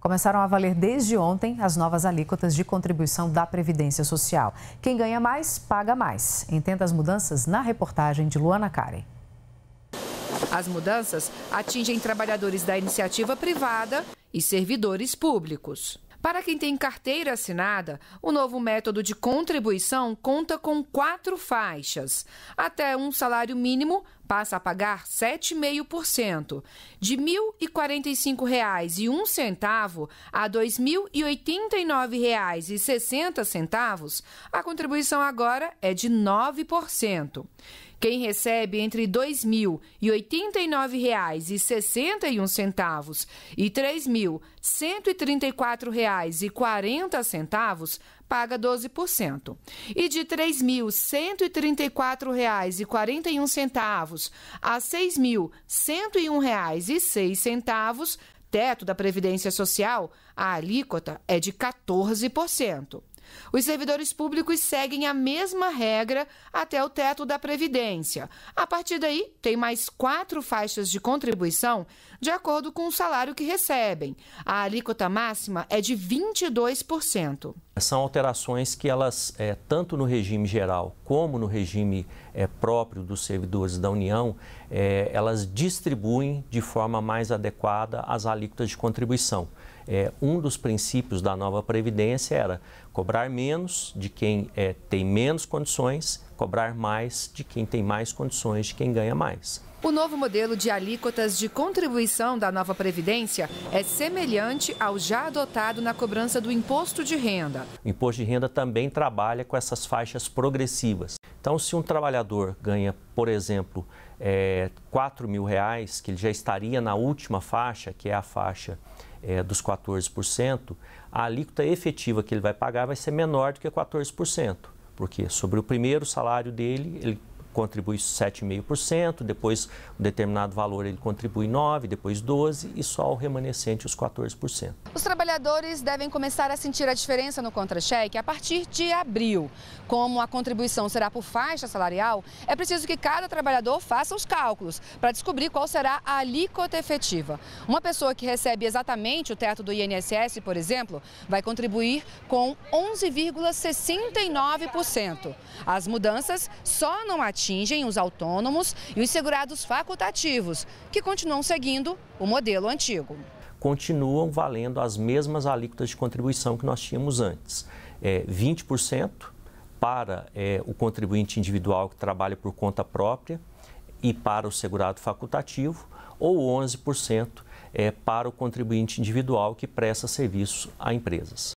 Começaram a valer desde ontem as novas alíquotas de contribuição da Previdência Social. Quem ganha mais, paga mais. Entenda as mudanças na reportagem de Luana Karen. As mudanças atingem trabalhadores da iniciativa privada e servidores públicos. Para quem tem carteira assinada, o novo método de contribuição conta com quatro faixas. Até um salário mínimo passa a pagar 7,5%. De R$ 1.045,01 a R$ 2.089,60, a contribuição agora é de 9%. Quem recebe entre R$ 2.089,61 e R$ 3.134,40 paga 12%. E de R$ 3.134,41 a R$ 6.101,06, teto da Previdência Social, a alíquota é de 14%. Os servidores públicos seguem a mesma regra até o teto da Previdência. A partir daí, tem mais quatro faixas de contribuição de acordo com o salário que recebem. A alíquota máxima é de 22%. São alterações que elas, é, tanto no regime geral como no regime é, próprio dos servidores da União, é, elas distribuem de forma mais adequada as alíquotas de contribuição é, um dos princípios da nova Previdência era cobrar menos de quem é, tem menos condições, cobrar mais de quem tem mais condições, de quem ganha mais. O novo modelo de alíquotas de contribuição da nova Previdência é semelhante ao já adotado na cobrança do imposto de renda. O imposto de renda também trabalha com essas faixas progressivas. Então, se um trabalhador ganha, por exemplo, é, 4 mil reais, que ele já estaria na última faixa, que é a faixa é, dos 14%, a alíquota efetiva que ele vai pagar vai ser menor do que 14%. Porque sobre o primeiro salário dele, ele contribui 7,5%, depois um determinado valor ele contribui 9%, depois 12% e só o remanescente os 14%. Os trabalhadores devem começar a sentir a diferença no contra-cheque a partir de abril. Como a contribuição será por faixa salarial, é preciso que cada trabalhador faça os cálculos para descobrir qual será a alíquota efetiva. Uma pessoa que recebe exatamente o teto do INSS, por exemplo, vai contribuir com 11,69%. As mudanças só não atingem atingem os autônomos e os segurados facultativos, que continuam seguindo o modelo antigo. Continuam valendo as mesmas alíquotas de contribuição que nós tínhamos antes. É, 20% para é, o contribuinte individual que trabalha por conta própria e para o segurado facultativo, ou 11% é, para o contribuinte individual que presta serviço a empresas.